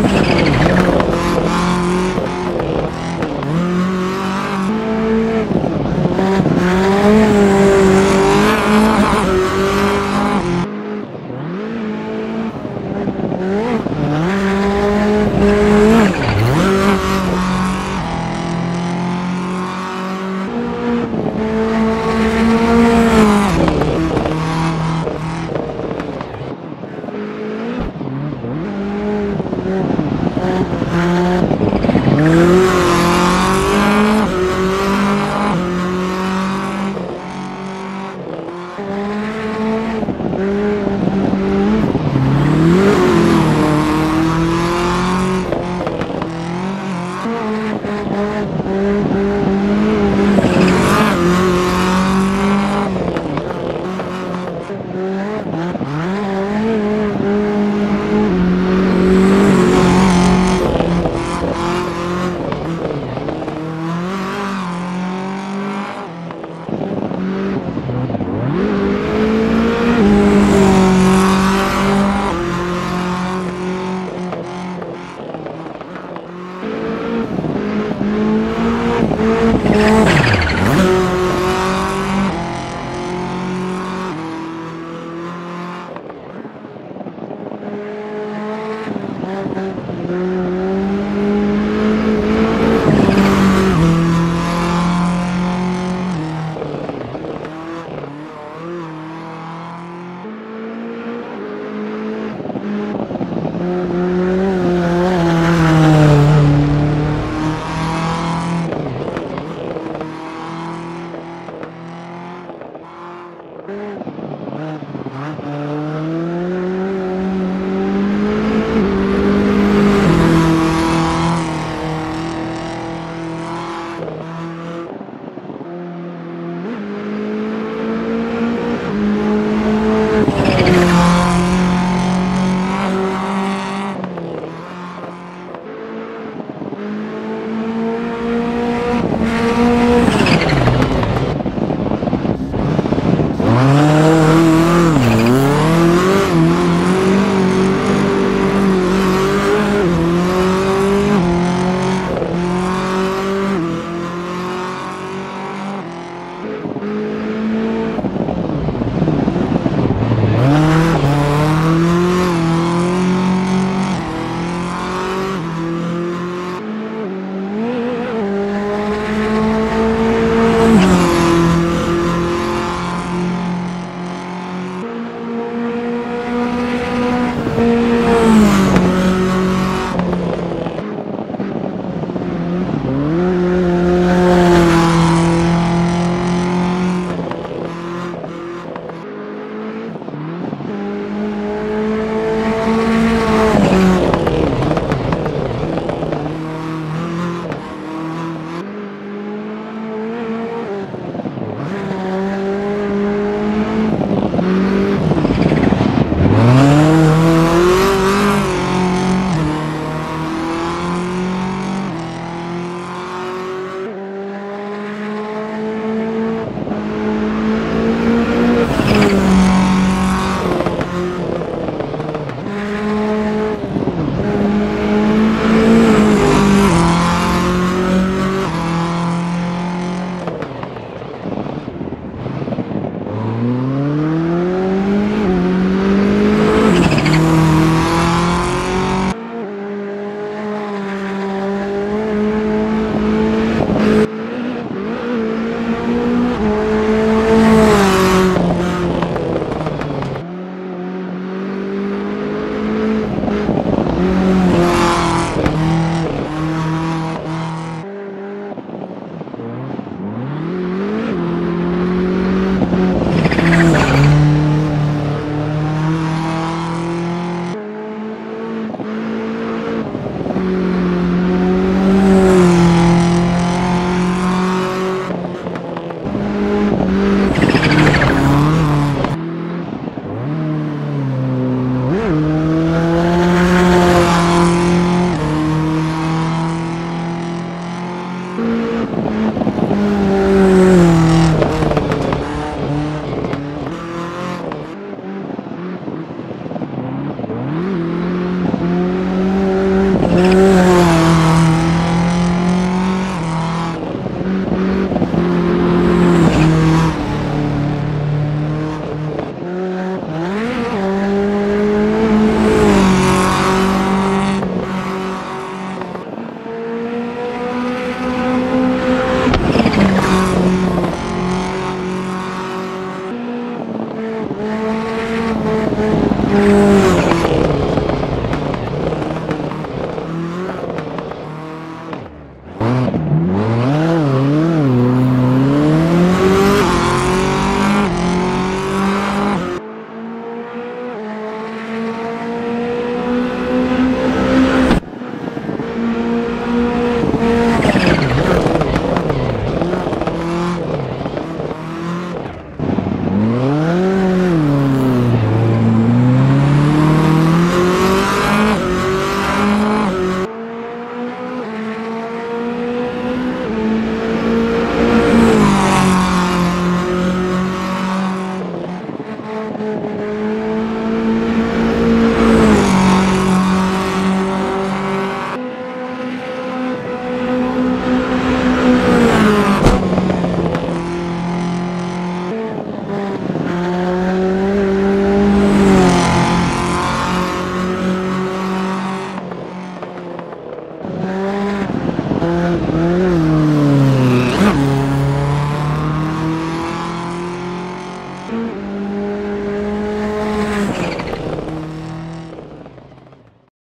Ooh.